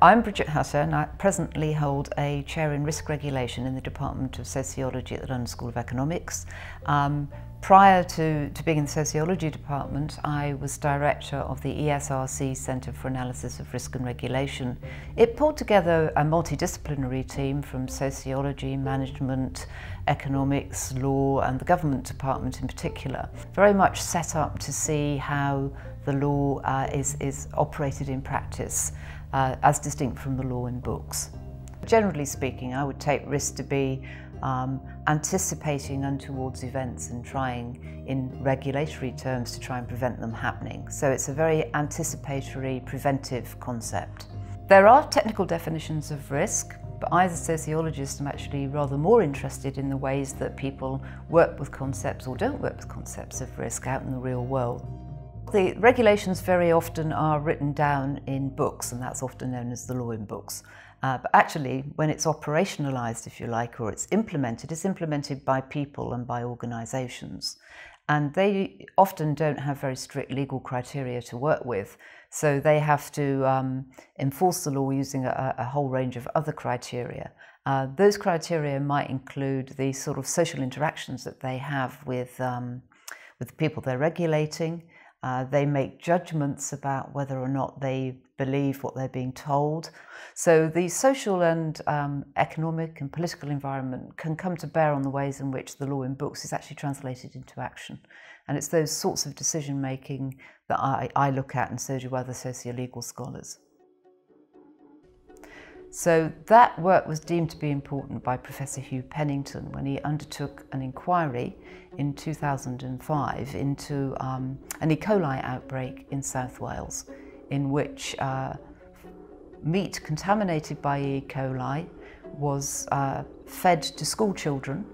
I'm Bridget Hutter and I presently hold a chair in risk regulation in the Department of Sociology at the London School of Economics. Um, prior to, to being in the Sociology Department, I was director of the ESRC Centre for Analysis of Risk and Regulation. It pulled together a multidisciplinary team from sociology, management, economics, law and the government department in particular, very much set up to see how the law uh, is, is operated in practice uh, as distinct from the law in books. Generally speaking, I would take risk to be um, anticipating untowards events and trying in regulatory terms to try and prevent them happening. So it's a very anticipatory, preventive concept. There are technical definitions of risk, but I as a sociologist am actually rather more interested in the ways that people work with concepts or don't work with concepts of risk out in the real world. The regulations very often are written down in books, and that's often known as the law in books. Uh, but actually, when it's operationalized, if you like, or it's implemented, it's implemented by people and by organisations. And they often don't have very strict legal criteria to work with. So they have to um, enforce the law using a, a, whole range of other criteria. Uh, those criteria might include the sort of social interactions that they have with, um, with the people they're regulating, uh, they make judgments about whether or not they believe what they're being told. So the social and um, economic and political environment can come to bear on the ways in which the law in books is actually translated into action. And it's those sorts of decision making that I, I look at and so do other socio-legal scholars. So that work was deemed to be important by Professor Hugh Pennington when he undertook an inquiry in 2005 into um, an E. coli outbreak in South Wales in which uh, meat contaminated by E. coli was uh, fed to school children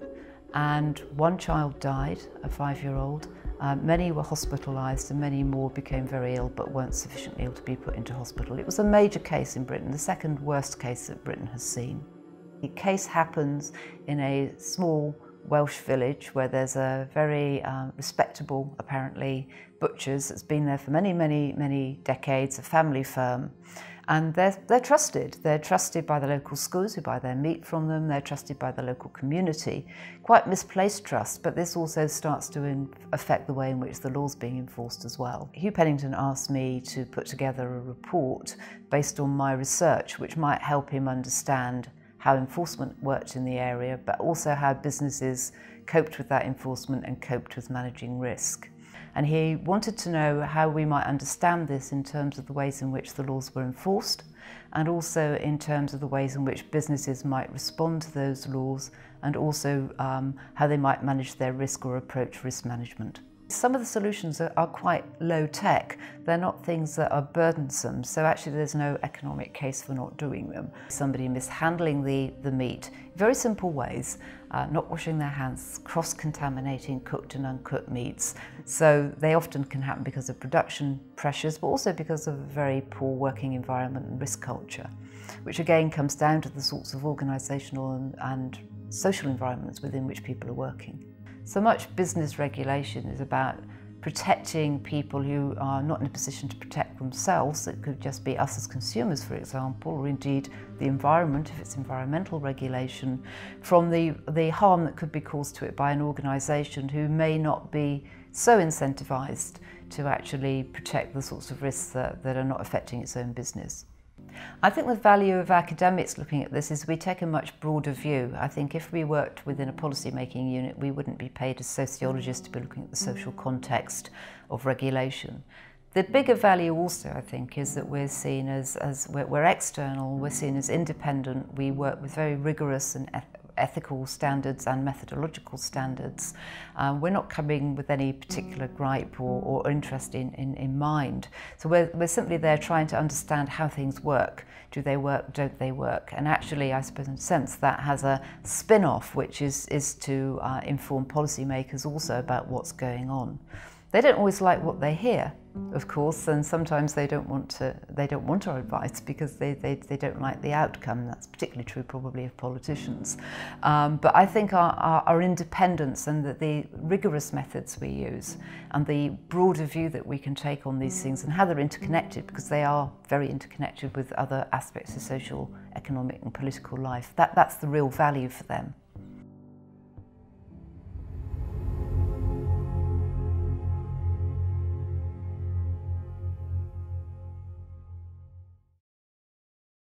and one child died, a five-year-old, uh, many were hospitalised and many more became very ill but weren't sufficiently ill to be put into hospital. It was a major case in Britain, the second worst case that Britain has seen. The case happens in a small Welsh village where there's a very um, respectable, apparently, butcher's that's been there for many, many, many decades, a family firm. And they're, they're trusted. They're trusted by the local schools who buy their meat from them. They're trusted by the local community. Quite misplaced trust, but this also starts to affect the way in which the law's being enforced as well. Hugh Pennington asked me to put together a report based on my research, which might help him understand how enforcement worked in the area, but also how businesses coped with that enforcement and coped with managing risk. And he wanted to know how we might understand this in terms of the ways in which the laws were enforced and also in terms of the ways in which businesses might respond to those laws and also um, how they might manage their risk or approach risk management. Some of the solutions are, quite low tech. They're not things that are burdensome, so actually there's no economic case for not doing them. Somebody mishandling the, the meat, very simple ways, uh, not washing their hands, cross-contaminating cooked and uncooked meats. So they often can happen because of production pressures, but also because of a very poor working environment and risk culture, which again comes down to the sorts of organisational and, and social environments within which people are working. So much business regulation is about protecting people who are not in a position to protect themselves. It could just be us as consumers, for example, or indeed the environment, if it's environmental regulation, from the, the harm that could be caused to it by an organisation who may not be so incentivised to actually protect the sorts of risks that, that are not affecting its own business. I think the value of academics looking at this is we take a much broader view. I think if we worked within a policy making unit, we wouldn't be paid as sociologists to be looking at the social mm. context of regulation. The bigger value also, I think, is that we're seen as, as we're, we're external, we're seen as independent, we work with very rigorous and ethical standards and methodological standards. Um, we're not coming with any particular gripe or, or interest in, in, in mind. So we're, we're simply there trying to understand how things work. Do they work, don't they work? And actually, I suppose in a sense, that has a spin-off, which is, is to uh, inform policymakers also about what's going on. They don't always like what they hear, of course, and sometimes they don't want to they don't want our advice because they, they, they don't like the outcome. That's particularly true probably of politicians. Um, but I think our, our, our independence and the, the rigorous methods we use and the broader view that we can take on these things and how they're interconnected because they are very interconnected with other aspects of social, economic and political life. That, that's the real value for them.